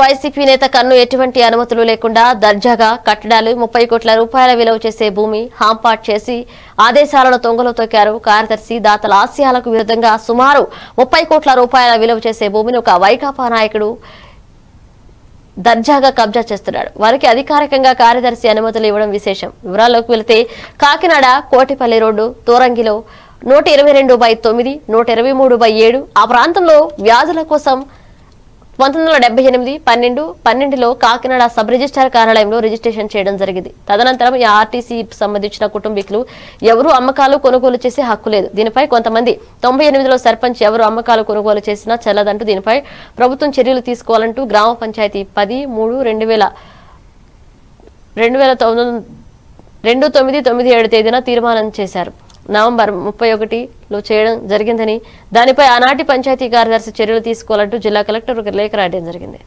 YCP నేత కన్ను ఎటువంటి అనుమతులు లేకుండా దర్జాగా కట్టడాలు ముప్పై కోట్ల రూపాయల విలువ చేసే భూమి హాంపాట్ చేసి ఆదేశాలను తొంగలో తొక్కారు కార్యదర్శి దాతల ఆశయాలకు విరుద్ధంగా సుమారు ముప్పై కోట్ల రూపాయల విలువ చేసే భూమిని ఒక వైకాపా నాయకుడు దర్జాగా కబ్జా చేస్తున్నాడు. వారికి అధికారికంగా కార్యదర్శి అనుమతులు ఇవ్వడం విశేషం. వివరాల్లోకి వెళితే కాకినాడ కోటిపల్లి రోడ్డు తోరంగిలో నూట ఇరవై రెండు బై తొమ్మిది నూట ఇరవై మూడు బై ఏడు ఆ ప్రాంతంలో వ్యాధుల కోసం పంతొమ్మిది వందల డెబ్బై ఎనిమిది పన్నెండు పన్నెండులో కాకినాడ సబ్ రిజిస్ట్రార్ కార్యాలయంలో రిజిస్ట్రేషన్ చేయడం జరిగింది. తదనంతరం ఈ ఆర్టీసీ సంబంధించిన కుటుంబీకులు ఎవరు అమ్మకాలు కొనుగోలు చేసే హక్కు లేదు. దీనిపై కొంతమంది తొంభై ఎనిమిదిలో సర్పంచ్ ఎవరు అమ్మకాలు కొనుగోలు చేసినా చెల్లదంటూ దీనిపై ప్రభుత్వం చర్యలు తీసుకోవాలంటూ గ్రామ పంచాయతీ పది మూడు రెండు వేల రెండు వేల తొమ్మిది రెండు తొమ్మిది తొమ్మిది ఏడు తేదీన తీర్మానం చేశారు. నవంబర్ ముప్పై లో చేయడం జరిగిందని. దానిపై ఆనాటి పంచాయతీ కార్యదర్శి చర్యలు తీసుకోవాలంటూ జిల్లా కలెక్టర్ ఒక లేఖ రాయడం జరిగింది.